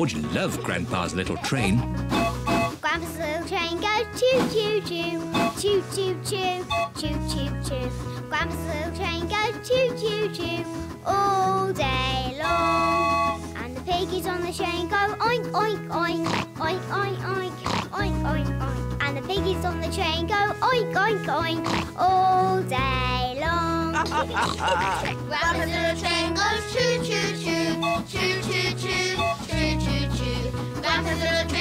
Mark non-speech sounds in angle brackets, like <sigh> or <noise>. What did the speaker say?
George loved Grandpa's little train. Grandpa's little train goes choo choo choo, choo choo choo, choo choo choo. Grandpa's little train goes choo choo choo all day long. And the piggies on the train go oink oink oink, oink oink oink, oink oink oink. And the piggies on the train go oink oink oink all day long. <laughs> <laughs> Grandpa's little train goes choo